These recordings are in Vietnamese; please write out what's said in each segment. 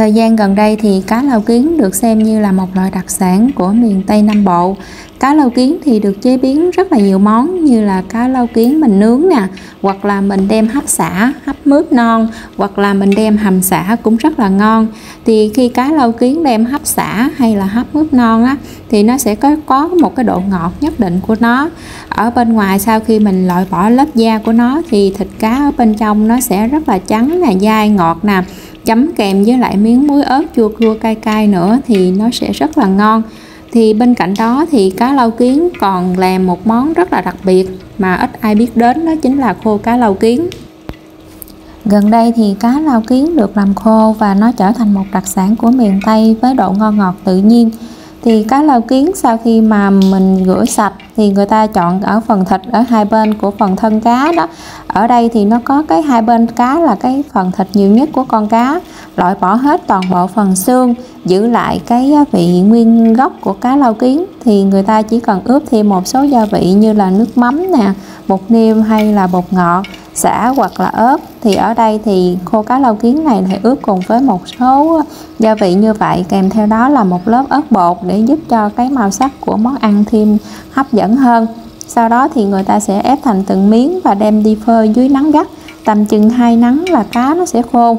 Thời gian gần đây thì cá lau kiến được xem như là một loại đặc sản của miền Tây Nam Bộ. Cá lau kiến thì được chế biến rất là nhiều món như là cá lau kiến mình nướng nè, hoặc là mình đem hấp xả, hấp mướp non, hoặc là mình đem hầm xả cũng rất là ngon. Thì khi cá lau kiến đem hấp xả hay là hấp mướp non á thì nó sẽ có có một cái độ ngọt nhất định của nó. Ở bên ngoài sau khi mình loại bỏ lớp da của nó thì thịt cá ở bên trong nó sẽ rất là trắng nè, dai ngọt nè. Chấm kèm với lại miếng muối ớt chua chua cay cay nữa thì nó sẽ rất là ngon. Thì bên cạnh đó thì cá lau kiến còn làm một món rất là đặc biệt mà ít ai biết đến đó chính là khô cá lau kiến. Gần đây thì cá lau kiến được làm khô và nó trở thành một đặc sản của miền Tây với độ ngon ngọt tự nhiên. Thì cá lau kiến sau khi mà mình rửa sạch thì người ta chọn ở phần thịt ở hai bên của phần thân cá đó. Ở đây thì nó có cái hai bên cá là cái phần thịt nhiều nhất của con cá, loại bỏ hết toàn bộ phần xương, giữ lại cái vị nguyên gốc của cá lau kiến. Thì người ta chỉ cần ướp thêm một số gia vị như là nước mắm nè, bột nêm hay là bột ngọt xả hoặc là ớt thì ở đây thì khô cá lau kiến này thì ướp cùng với một số gia vị như vậy, kèm theo đó là một lớp ớt bột để giúp cho cái màu sắc của món ăn thêm hấp dẫn hơn. Sau đó thì người ta sẽ ép thành từng miếng và đem đi phơi dưới nắng gắt, tầm chừng hai nắng là cá nó sẽ khô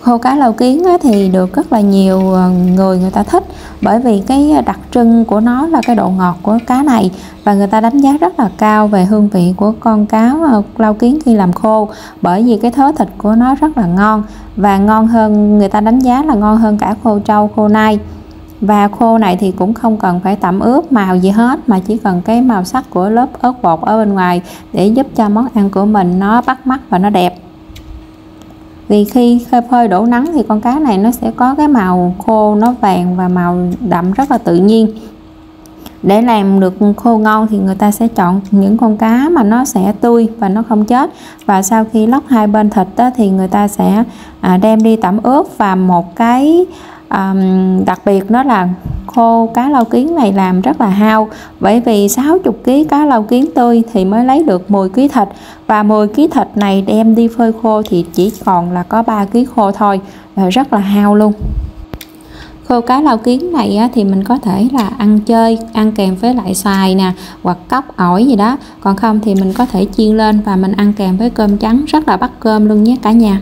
khô cá lau kiến thì được rất là nhiều ờ, người người ta thích. Bởi vì cái đặc trưng của nó là cái độ ngọt của cá này và người ta đánh giá rất là cao về hương vị của con cá ờ, lau kiến khi làm khô. Bởi vì cái thớ thịt của nó rất là ngon và ngon hơn, người ta đánh giá là ngon hơn cả khô trâu, khô nai. Và khô này thì cũng không cần phải tẩm ướp màu gì hết, mà chỉ cần cái màu sắc của lớp ớt bột ở bên ngoài để giúp cho món ăn của mình nó bắt mắt và nó đẹp vì khi phơi đổ nắng thì con cá này nó sẽ có cái màu khô nó vàng và màu đậm rất là tự nhiên. Để làm được khô ngon thì người ta sẽ chọn những con cá mà nó sẽ tươi và nó không chết. Và sau khi lóc hai bên thịt đó, thì người ta sẽ à, đem đi tẩm ướp. Và một cái um, đặc biệt đó là khô cá lau kiến này làm rất là hao. Bởi vì 60 kg cá lau kiến tươi thì mới lấy được 10 kg thịt. Và 10 kg thịt này đem đi phơi khô thì chỉ còn là có 3 kg khô thôi. Rất là hao luôn. Khô cá lau kiến này á, thì mình có thể là ăn chơi ăn kèm với lại xoài nè hoặc cốc ổi gì đó. Còn không thì mình có thể chiên lên và mình ăn kèm với cơm trắng. Rất là bắt cơm luôn nhé cả nhà.